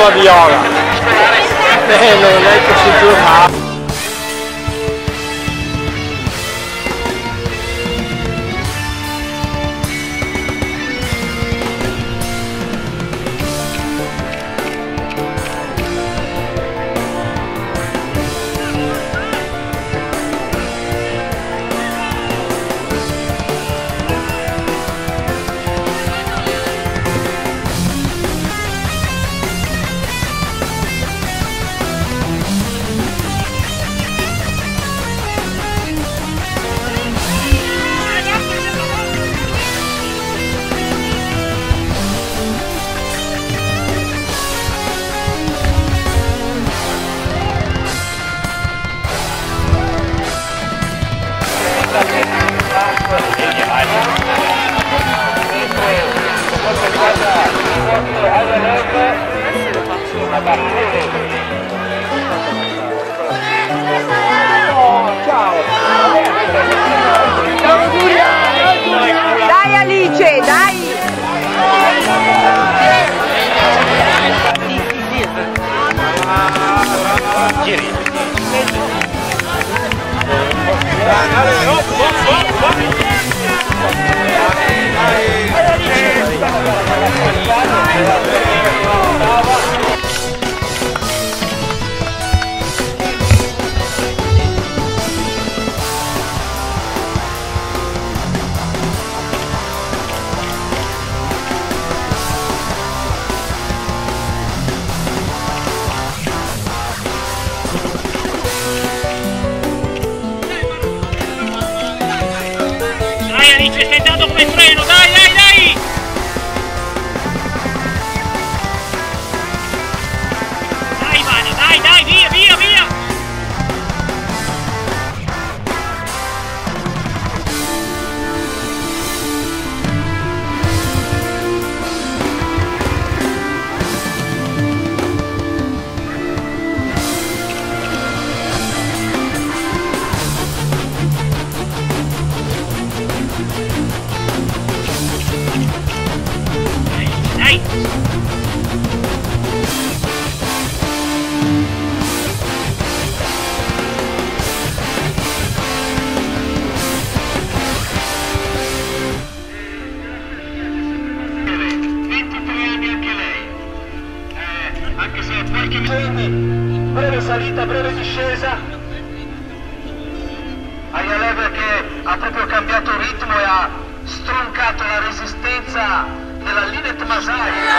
la viola. Bello, lei. Dai Alice, dai! Breve discesa. Ayalev che ha proprio cambiato ritmo e ha stroncato la resistenza della Linet Masai